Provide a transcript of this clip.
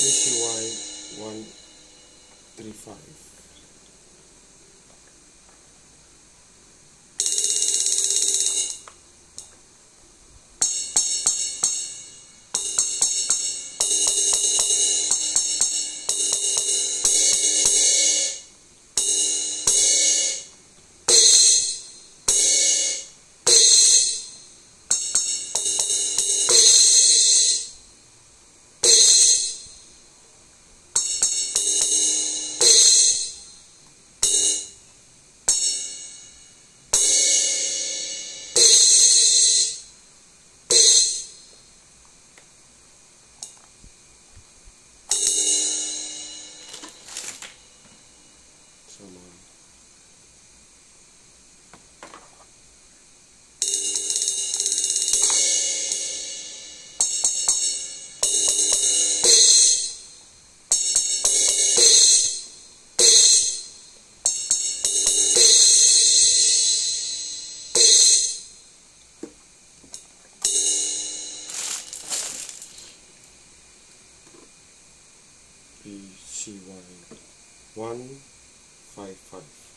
ACY135 PCY one five five